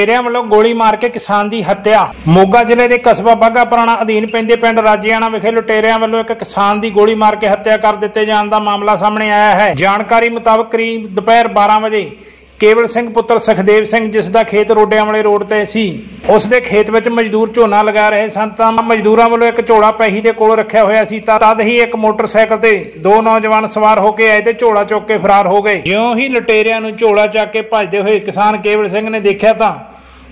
ਲੁਟੇਰਿਆਂ ਵੱਲੋਂ ਗੋਲੀ ਮਾਰ ਕੇ ਕਿਸਾਨ ਦੀ ਹੱਤਿਆ। ਮੋਗਾ ਜ਼ਿਲ੍ਹੇ ਦੇ ਕਸਬਾ ਬਾਗਾ ਪੁਰਾਣਾ ਅਧੀਨ ਪੈਂਦੇ ਪਿੰਡ ਰਾਜਿਆਣਾ ਵਿਖੇ ਲੁਟੇਰਿਆਂ ਵੱਲੋਂ ਇੱਕ ਕਿਸਾਨ ਦੀ ਗੋਲੀ ਮਾਰ ਕੇ ਹੱਤਿਆ ਕਰ ਦਿੱਤੇ ਜਾਣ ਦਾ ਮਾਮਲਾ ਸਾਹਮਣੇ ਆਇਆ ਹੈ। ਜਾਣਕਾਰੀ ਮੁਤਾਬਕ ਕਰੀਬ ਦੁਪਹਿਰ 12 ਵਜੇ ਕੇਵਲ ਸਿੰਘ ਪੁੱਤਰ ਸੁਖਦੇਵ ਸਿੰਘ ਜਿਸ ਦਾ ਖੇਤ ਰੋਡਿਆਂ ਵਾਲੇ ਰੋਡ ਤੇ ਸੀ, ਉਸ ਦੇ ਖੇਤ ਵਿੱਚ ਮਜ਼ਦੂਰ ਝੋਨਾ ਲਗਾ ਰਹੇ ਸਨ ਤਾਂ ਮਜ਼ਦੂਰਾਂ ਵੱਲੋਂ ਇੱਕ ਝੋਲਾ ਪੈਹੀ ਦੇ ਕੋਲ ਰੱਖਿਆ ਹੋਇਆ ਸੀ ਤਾਂ ਤਦ ਹੀ ਇੱਕ ਮੋਟਰਸਾਈਕਲ ਤੇ ਦੋ ਨੌਜਵਾਨ ਸਵਾਰ ਹੋ ਕੇ ਆਏ ਤੇ ਝੋਲਾ ਚੁੱਕ ਕੇ ਫਰਾਰ ਹੋ ਗਏ। ਜਿਉਂ ਹੀ ਲਟੇਰਿਆਂ ਨੂੰ ਝੋਲਾ ਚੱਕ ਕੇ ਭੱਜਦੇ ਹੋਏ ਕਿਸਾਨ ਕੇਵਲ ਸਿੰਘ ਨੇ ਦੇਖਿਆ ਤਾਂ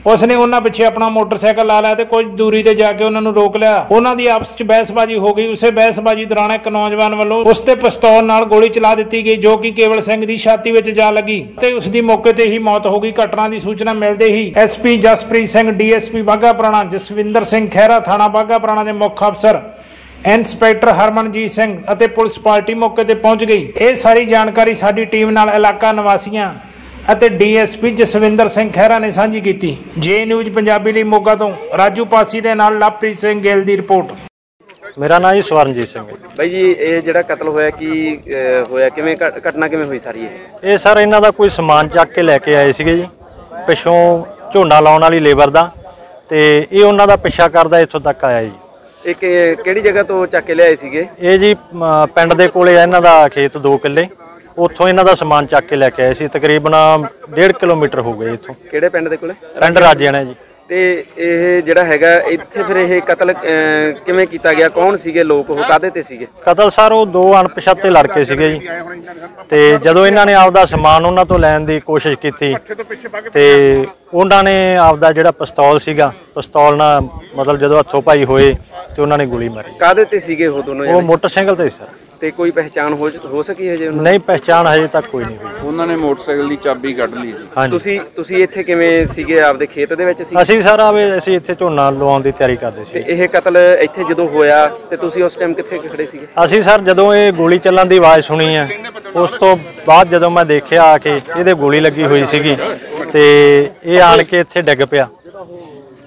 ਉਸ ਨੇ ਉਹਨਾਂ ਪਿੱਛੇ ਆਪਣਾ ਮੋਟਰਸਾਈਕਲ ਲਾ ਲਿਆ ਤੇ ਕੁਝ ਦੂਰੀ ਤੇ ਜਾ ਕੇ ਉਹਨਾਂ ਨੂੰ ਰੋਕ ਲਿਆ। ਉਹਨਾਂ ਦੀ ਆਪਸ ਵਿੱਚ ਬਹਿਸਬਾਜ਼ੀ ਹੋ ਗਈ। ਉਸੇ ਬਹਿਸਬਾਜ਼ੀ ਦੌਰਾਨ ਇੱਕ ਨੌਜਵਾਨ ਵੱਲੋਂ ਉਸ ਤੇ ਪਿਸਤੌਲ ਨਾਲ ਗੋਲੀ ਚਲਾ ਦਿੱਤੀ ਗਈ, ਜੋ ਕਿ ਕੇਵਲ ਸਿੰਘ ਦੀ ਛਾਤੀ ਵਿੱਚ ਜਾ ਲੱਗੀ ਤੇ ਉਸ ਦੀ ਮੌਕੇ ਤੇ ਹੀ ਮੌਤ ਹੋ ਗਈ। ਘਟਨਾ ਦੀ ਸੂਚਨਾ ਮਿਲਦੇ ਹੀ ਐਸਪੀ ਜਸਪ੍ਰੀਤ ਸਿੰਘ ਡੀਐਸਪੀ ਬਾਗਾ ਪੁਰਾਣਾ ਜਸਵਿੰਦਰ ਸਿੰਘ ਖਹਿਰਾ ਥਾਣਾ ਬਾਗਾ ਪੁਰਾਣਾ ਦੇ ਮੁੱਖ ਅਫਸਰ ਇੰਸਪੈਕਟਰ ਹਰਮਨਜੀਤ ਸਿੰਘ ਅਤੇ ਪੁਲਿਸ ਪਾਰਟੀ ਮੌਕੇ ਤੇ ਪਹੁੰਚ ਗਈ। ਇਹ ਸਾਰੀ ਜਾਣਕਾਰੀ ਸਾਡੀ ਟੀਮ ਨਾਲ ਇਲਾਕਾ ਨਿਵਾਸੀਆਂ ਅਤੇ ਡੀਐਸਪੀ ਜਸਵਿੰਦਰ ਸਿੰਘ ਖਹਿਰਾ ਨੇ ਸਾਂਝੀ ਕੀਤੀ। ਜੇ ਨਿਊਜ਼ ਪੰਜਾਬੀ ਲਈ ਮੋਗਾ ਤੋਂ ਰਾਜੂ ਪਾਸੀ ਦੇ ਨਾਲ ਲਵਪ੍ਰੀਤ ਸਿੰਘ ਗਿੱਲ ਦੀ ਰਿਪੋਰਟ। ਮੇਰਾ ਨਾਮ ਜੀ ਸਵਰਨਜੀਤ ਸਿੰਘ ਹੈ। ਜੀ। ਬਾਈ ਜੀ ਇਹ ਜਿਹੜਾ ਕਤਲ ਹੋਇਆ ਕੀ ਹੋਇਆ ਕਿਵੇਂ ਘਟ- ਘਟਨਾ ਕਿਵੇਂ ਹੋਈ ਸਾਰੀ ਇਹ? ਇਹ ਸਰ ਇਹਨਾਂ ਦਾ ਕੋਈ ਸਮਾਨ ਚੱਕ ਕੇ ਲੈ ਕੇ ਆਏ ਸੀਗੇ ਜੀ। ਪਿੱਛੋਂ ਝੋਨਾ ਲਾਉਣ ਵਾਲੀ ਲੇਬਰ ਦਾ ਤੇ ਇਹ ਉਹਨਾਂ ਦਾ ਪਿੱਛਾ ਕਰਦਾ ਇੱਥੋਂ ਤੱਕ ਆਇਆ ਜੀ। ਇਹ ਕਿਹੜੀ ਜਗ੍ਹਾ ਤੋਂ ਚੱਕ ਕੇ ਲਿਆਏ ਸੀਗੇ? ਇਹ ਜੀ ਪਿੰਡ ਦੇ ਕੋਲੇ ਆ ਇਹਨਾਂ ਦਾ ਖੇਤ 2 ਕਿੱਲੇ। ਉੱਥੋਂ ਇਹਨਾਂ ਦਾ ਸਮਾਨ ਚੱਕ ਕੇ ਲੈ ਕੇ ਆਏ ਸੀ ਤਕਰੀਬਨ 1.5 ਕਿਲੋਮੀਟਰ ਹੋ ਗਏ ਇੱਥੋਂ। ਕਿਹੜੇ ਪਿੰਡ ਦੇ ਕੋਲੇ? ਪਿੰਡ ਰਾਜਿਆਣਾ ਜੀ। ਤੇ ਇਹ ਜਿਹੜਾ ਹੈਗਾ ਇੱਥੇ ਫਿਰ ਇਹ ਕਤਲ ਅਹ, ਕਿਵੇਂ ਕੀਤਾ ਗਿਆ? ਕੌਣ ਸੀਗੇ ਲੋਕ? ਉਹ ਕਾਦੇ ਤੇ ਸੀਗੇ? ਕਤਲ ਸਰ ਉਹ ਦੋ ਅਣਪਛਾਤੇ ਲੜਕੇ ਸੀਗੇ ਜੀ। ਤੇ ਜਦੋਂ ਇਹਨਾਂ ਨੇ ਆਪਦਾ ਸਮਾਨ ਉਹਨਾਂ ਤੋਂ ਲੈਣ ਦੀ ਕੋਸ਼ਿਸ਼ ਕੀਤੀ ਤੇ ਉਹਨਾਂ ਨੇ ਆਪਦਾ ਜਿਹੜਾ ਪਿਸਤੌਲ ਸੀਗਾ ਪਿਸਤੌਲ ਨਾਲ ਮਤਲਬ ਜਦੋਂ ਹੱਥੋਂ ਪਾਈ ਹੋਏ ਤੇ ਉਹਨਾਂ ਨੇ ਗੋਲੀ ਮਾਰੀ। ਕਾਦੇ ਤੇ ਸੀਗੇ ਉਹ ਦੋਨੋਂ ਉਹ ਜਣੇ ਮੋਟਰਸਾਈਕਲ ਤੇ ਸੀ ਸਰ। ਤੇ ਕੋਈ ਪਹਿਚਾਣ ਹੋ ਹੋ ਸਕੀ ਹੈ ਜੇ ਉਹਨਾਂ ਨਹੀਂ ਪਹਿਚਾਣ ਹਜੇ ਤੱਕ ਕੋਈ ਨਹੀਂ ਹੋਈ। ਉਹਨਾਂ ਨੇ ਮੋਟਰਸਾਈਕਲ ਦੀ ਚਾਬੀ ਕੱਢ ਲਈ ਸੀ। ਹਾਂਜੀ। ਤੁਸੀਂ ਤੁਸੀਂ ਇੱਥੇ ਕਿਵੇਂ ਸੀਗੇ? ਆਪਦੇ ਖੇਤ ਦੇ ਵਿੱਚ ਸੀ ਅਸੀਂ ਸਰ ਆਵੇ ਅਸੀਂ ਇੱਥੇ ਝੋਨਾ ਲਵਾਉਣ ਦੀ ਤਿਆਰੀ ਕਰਦੇ ਤੇ ਸੀ ਇਹ ਕਤਲ ਇੱਥੇ ਜਦੋਂ ਹੋਇਆ ਤੇ ਤੁਸੀਂ ਉਸ ਟਾਈਮ ਕਿੱਥੇ ਖੜੇ ਸੀਗੇ? ਅਸੀਂ ਸਰ ਜਦੋਂ ਇਹ ਗੋਲੀ ਚੱਲਣ ਦੀ ਆਵਾਜ਼ ਸੁਣੀ ਹੈ ਉਸ ਤੋਂ ਬਾਅਦ ਜਦੋਂ ਮੈਂ ਦੇਖਿਆ ਆ ਕੇ ਇਹਦੇ ਗੋਲੀ ਲੱਗੀ ਹੋਈ ਸੀਗੀ ਤੇ ਇਹ ਆਣ ਕੇ ਇੱਥੇ ਡਿੱਗ ਪਿਆ।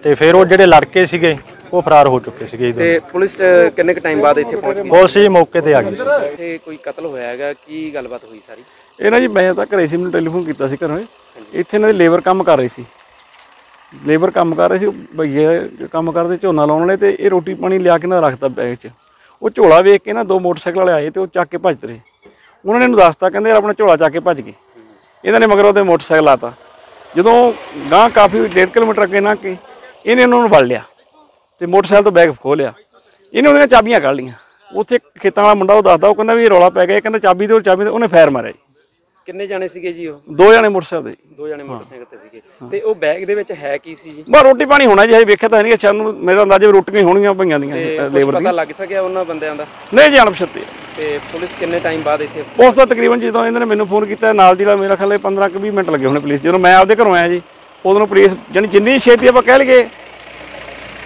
ਤੇ ਫਿਰ ਉਹ ਜਿਹੜੇ ਲੜਕੇ ਸੀਗੇ ਉਹ ਫਰਾਰ ਹੋ ਚੁੱਕੇ ਸੀਗੇ ਇਹਦੇ ਤੇ ਪੁਲਿਸ ਕਿੰਨੇ ਕ ਟਾਈਮ ਬਾਅਦ ਇੱਥੇ ਪਹੁੰਚ ਗਈ? ਪੁਲਿਸ ਜੀ ਮੌਕੇ ਤੇ ਆ ਗਈ ਸੀ। ਇੱਥੇ ਕੋਈ ਕਤਲ ਹੋਇਆ ਹੈਗਾ? ਕੀ ਗੱਲਬਾਤ ਹੋਈ ਸਾਰੀ? ਇਹ ਨਾ ਜੀ ਮੈਂ ਤਾਂ ਘਰੇ ਸੀ ਮੈਨੂੰ ਟੈਲੀਫੋਨ ਕੀਤਾ ਸੀ ਘਰੋਂ। ਇੱਥੇ ਇਹਨਾਂ ਦੇ ਲੇਬਰ ਕੰਮ ਕਰ ਰਹੀ ਸੀ। ਲੇਬਰ ਕੰਮ ਕਰ ਰਹੇ ਸੀ ਭਈਏ ਕੰਮ ਕਰਦੇ ਝੋਨਾ ਲਾਉਣ ਵਾਲੇ ਤੇ ਇਹ ਰੋਟੀ ਪਾਣੀ ਲਿਆ ਕੇ ਨਾ ਰੱਖਤਾ ਬੈਗ 'ਚ। ਉਹ ਝੋਲਾ ਵੇਖ ਕੇ ਨਾ ਦੋ ਮੋਟਰਸਾਈਕਲ ਵਾਲੇ ਆਏ ਤੇ ਉਹ ਚੱਕ ਕੇ ਭੱਜਦੇ ਰਹੇ। ਉਹਨਾਂ ਨੇ ਇਹਨੂੰ ਦੱਸਤਾ ਕਹਿੰਦੇ ਯਾਰ ਆਪਣਾ ਝੋਲਾ ਚੱਕ ਕੇ ਭੱਜ ਗਏ। ਇਹਨਾਂ ਨੇ ਮਗਰ ਉਹਦੇ ਮੋਟਰਸਾਈਕਲ ਲਾਤਾ। ਜਦੋਂ ਗਾਂ ਕਾਫੀ 1.5 ਕਿਲੋਮੀਟਰ ਅੱਗੇ ਨਾ ਕੇ ਇਹਨੇ ਉਹਨਾਂ ਨੂੰ ਫੜ ਲਿਆ। ਤੇ ਮੋਟਰਸਾਈਕਲ ਤੋਂ ਬੈਗ ਖੋਹ ਲਿਆ। ਇਹਨੇ ਉਹਦੀਆਂ ਚਾਬੀਆਂ ਕੱਢ ਲਈਆਂ। ਉੱਥੇ ਖੇਤਾਂ ਵਾਲਾ ਮੁੰਡਾ ਉਹ ਦੱਸਦਾ ਉਹ ਕਹਿੰਦਾ ਵੀ ਇਹ ਰੌਲਾ ਪੈ ਗਿਆ। ਇਹ ਕਹਿੰਦਾ ਚਾਬੀ ਦੇ ਚਾਬੀ ਦੇ ਉਹਨੇ ਫਾਇਰ ਮਾਰਿਆ ਜੀ। ਕਿੰਨੇ ਜਾਣੇ ਸੀਗੇ ਜੀ ਉਹ? ਦੋ ਜਣੇ ਮੋਟਰਸਾਈਕਲ ਦੇ ਦੋ ਜਾਣੇ ਮੋਟਰਸਾਈਕਲ ਤੇ ਸੀਗੇ। ਤੇ ਉਹ ਬੈਗ ਦੇ ਵਿੱਚ ਹੈ ਕੀ ਸੀ ਜੀ? ਬਸ ਰੋਟੀ ਪਾਣੀ ਹੋਣਾ ਜੀ ਹਜੇ ਵੇਖਿਆ ਤਾਂ ਨਹੀਂ ਅੱਛਾ ਨੂੰ ਮੇਰਾ ਅੰਦਾਜ਼ਾ ਵੀ ਰੋਟੀਆਂ ਹੀ ਹੋਣਗੀਆਂ ਪਈਆਂ ਦੀਆਂ ਤੇ ਕੁਛ ਲੇਬਰ ਪਤਾ ਦੀਆਂ। ਲੱਗ ਸਕਿਆ ਉਹਨਾਂ ਬੰਦਿਆਂ ਦਾ? ਨਹੀਂ ਜੀ ਅਣਪਛਾਤੇ। ਤੇ ਪੁਲਿਸ ਕਿੰਨੇ ਟਾਈਮ ਬਾਅਦ ਇੱਥੇ ਉਸ ਦਾ ਤਕਰੀਬਨ ਜਦੋਂ ਇਹਨਾਂ ਨੇ ਮੈਨੂੰ ਫੋਨ ਕੀਤਾ ਨਾਲ ਦੀ ਨਾਲ ਮੇਰਾ ਖਿਆਲ ਹੈ 15 ਕੁ 20 ਮਿੰਟ ਲੱਗੇ ਹੋਣੇ ਪੁਲਿਸ। ਜਦੋਂ ਮੈਂ ਆਪਦੇ ਘਰੋਂ ਆਇਆ ਜੀ ਉਦੋਂ ਪੁਲਿਸ ਜਾਨੀ ਜਿੰਨੀ ਛੇਤੀ ਆਪਾਂ ਕਹਿ ਲਈਏ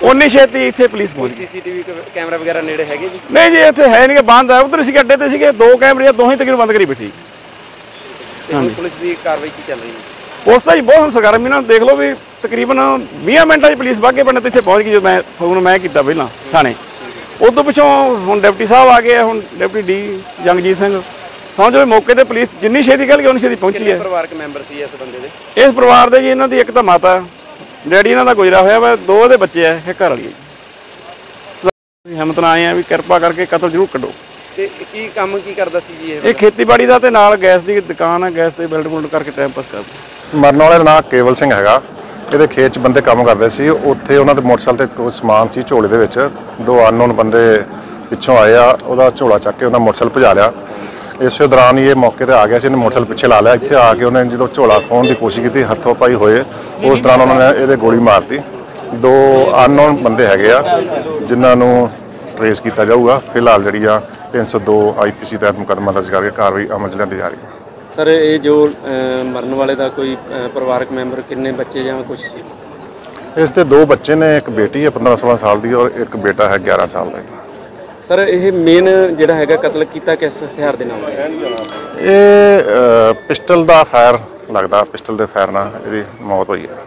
ਉਨੀ ਛੇਤੀ ਇੱਥੇ ਪੁਲਿਸ ਪਹੁੰਚ ਗਈ। ਸੀਸੀਟੀਵੀ ਕੈਮਰਾ ਵਗੈਰਾ ਨੇੜੇ ਹੈਗੇ ਜੀ? ਨਹੀਂ ਜੀ ਇੱਥੇ ਹੈ ਨਹੀਂ ਕਿ ਬੰਦ ਹੈ ਉਧਰ ਸੀ ਅੱਡੇ ਤੇ ਸੀਗੇ ਦੋ ਕੈਮਰੇ ਦੋਹੇ ਤਕਰੀਬਨ ਬੰਦ ਕਰੀ ਬੈਠੀ। ਤੇ ਹੁਣ ਪੁਲਿਸ ਦੀ ਕਾਰਵਾਈ ਕੀ ਚੱਲ ਰਹੀ ਹੈ? ਉਸ ਦਾ ਜੀ ਬਹੁਤ ਸਰਗਰਮੀ ਨਾਲ ਦੇਖ ਲਓ ਵੀ ਤਕਰੀਬਨ 20 ਮਿੰਟਾਂ 'ਚ ਪੁਲਿਸ ਬਾਗੇ ਪਿੰਡ ਤੇ ਇੱਥੇ ਪਹੁੰਚ ਗਈ ਜਦੋਂ ਮੈਂ ਫੋਨ ਮੈਂ ਕੀਤਾ ਪਹਿਲਾਂ ਥਾਣੇ। ਉਦੋਂ ਪਿੱਛੋਂ ਹੁਣ ਡਿਪਟੀ ਸਾਹਿਬ ਆ ਗਏ ਆ, ਹੁਣ ਡਿਪਟੀ ਡੀ ਜੰਗਜੀਤ ਸਿੰਘ। ਸਮਝੋ ਵੀ ਮੌਕੇ ਤੇ ਪੁਲਿਸ ਜਿੰਨੀ ਛੇਤੀ ਗੱਲ ਗਈ ਉਨੀ ਛੇਤੀ ਪਹੁੰਚੀ ਹੈ। ਪਰਿਵਾਰਕ ਮੈਂਬਰ ਸੀ ਇਸ ਬੰਦੇ ਦੇ? ਇਸ ਪਰਿਵਾਰ ਦੇ ਜੀ ਇਹਨਾਂ ਦੀ ਇੱਕ ਤਾਂ ਮਾਤਾ। ਡੈਡੀ ਇਹਨਾਂ ਦਾ ਗੁਜ਼ਰਾ ਹੋਇਆ ਵਾ ਦੋ ਉਹਦੇ ਬੱਚੇ ਆ ਇੱਕ ਘਰ ਵਾਲੀ ਹੈ ਜੀ। ਹਿੰਮਤ ਨਾਲ ਆਏ ਆ ਵੀ ਕਿਰਪਾ ਕਰਕੇ ਕਤਲ ਜ਼ਰੂਰ ਕੱਢੋ। ਤੇ ਕੀ ਕੰਮ ਕੀ ਕਰਦਾ ਸੀ ਜੀ ਇਹ? ਇਹ ਖੇਤੀਬਾੜੀ ਦਾ ਤੇ ਨਾਲ ਗੈਸ ਦੀ ਦੁਕਾਨ ਆ ਗੈਸ ਤੇ ਬਿਲਡ ਬੁਲਡ ਕਰਕੇ ਟਾਈਮ ਪਾਸ ਕਰਦਾ। ਮਰਨ ਵਾਲੇ ਦਾ ਨਾਂ ਕੇਵਲ ਸਿੰਘ ਹੈਗਾ। ਇਹਦੇ ਖੇਤ 'ਚ ਬੰਦੇ ਕੰਮ ਕਰਦੇ ਸੀ। ਉੱਥੇ ਉਹਨਾਂ ਦੇ ਮੋਟਰਸਾਈਕਲ ਤੇ ਕੋਈ ਸਮਾਨ ਸੀ ਝੋਲੇ ਦੇ ਵਿੱਚ। ਦੋ ਅਨਨੋਨ ਬੰਦੇ ਪਿੱਛੋਂ ਆਏ ਆ ਉਹਦਾ ਝੋਲਾ ਚੱਕ ਕੇ ਉਹਨਾਂ ਮੋਟਰਸਾਈਕਲ ਭਜਾ ਲਿਆ। ਇਸੇ ਦੌਰਾਨ ਹੀ ਇਹ ਮੌਕੇ ਤੇ ਆ ਗਿਆ ਸੀ ਇਹਨੇ ਮੋਟਰਸਾਈਕਲ ਪਿੱਛੇ ਲਾ ਲਿਆ। ਇੱਥੇ ਆ ਕੇ ਉਹਨੇ ਜਦੋਂ ਝੋਲਾ ਖੋਹਣ ਦੀ ਕੋਸ਼ਿਸ਼ ਕੀਤੀ ਹੱਥੋਂ ਪਾਈ ਹੋਏ ਉਸ ਦੌਰਾਨ ਉਹਨਾਂ ਨੇ ਇਹਦੇ ਗੋਲੀ ਮਾਰਤੀ। ਦੋ ਅਨਨੋਨ ਬੰਦੇ ਹੈਗੇ ਆ ਜਿਨ੍ਹਾਂ ਨੂੰ ਟਰੇਸ ਕੀਤਾ ਜਾਊਗਾ। ਫਿਲਹਾਲ ਜਿਹੜੀ ਆ 302 ਆਈਪੀਸੀ ਤਹਿਤ ਮੁਕੱਦਮਾ ਦਰਜ ਕਰਕੇ ਕਾਰਵਾਈ ਅਮਲ 'ਚ ਲਿਆਂਦੀ ਜਾ ਰਹੀ ਹੈ। ਸਰ ਇਹ ਜੋ ਮਰਨ ਵਾਲੇ ਦਾ ਕੋਈ ਪਰਿਵਾਰਕ ਮੈਂਬਰ ਕਿੰਨੇ ਬੱਚੇ ਜਾਂ ਕੁਝ ਸੀ? ਇਸ ਦੇ ਦੋ ਬੱਚੇ ਨੇ ਇੱਕ ਬੇਟੀ ਹੈ 15 16 ਸਾਲ ਦੀ ਔਰ ਇੱਕ ਬੇਟਾ ਹੈ 11 ਸਾਲ ਦਾ। ਸਰ, ਇਹ ਮੇਨ ਜਿਹੜਾ ਹੈਗਾ ਕਤਲ ਕੀਤਾ ਕਿਸ ਹਥਿਆਰ ਦੇ ਨਾਲ? ਇਹ ਪਿਸਟਲ ਦਾ ਫਾਇਰ ਲੱਗਦਾ, ਪਿਸਟਲ ਦੇ ਫਾਇਰ ਨਾਲ ਇਹਦੀ ਮੌਤ ਹੋਈ ਹੈ।